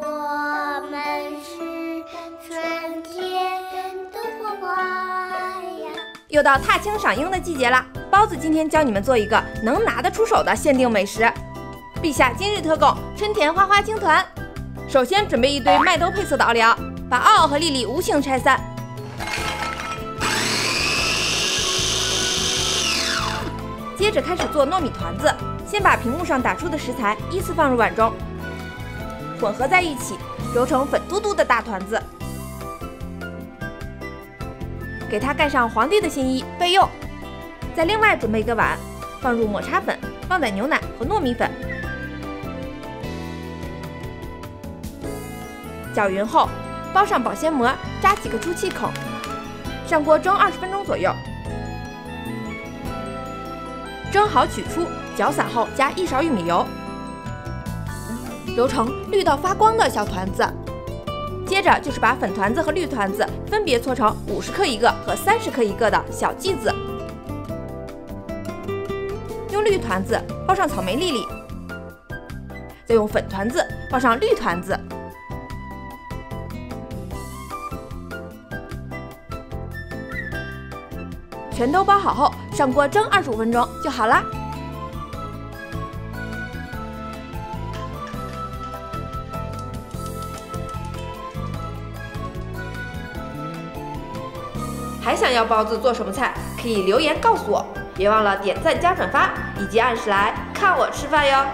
我们是春天的又到踏青赏樱的季节了，包子今天教你们做一个能拿得出手的限定美食。陛下今日特供春田花花青团，首先准备一堆麦兜配色的奥利奥，把奥奥和莉莉无情拆散。接着开始做糯米团子，先把屏幕上打出的食材依次放入碗中。混合在一起，揉成粉嘟嘟的大团子。给它盖上皇帝的新衣备用。再另外准备一个碗，放入抹茶粉、旺仔牛奶和糯米粉，搅匀后包上保鲜膜，扎几个出气孔，上锅蒸二十分钟左右。蒸好取出，搅散后加一勺玉米油，揉成绿到发光的小团子。接着就是把粉团子和绿团子分别搓成五十克一个和三十克一个的小剂子，用绿团子包上草莓粒粒，再用粉团子包上绿团子，全都包好后上锅蒸二十五分钟就好啦。还想要包子做什么菜？可以留言告诉我，别忘了点赞加转发，以及按时来看我吃饭哟。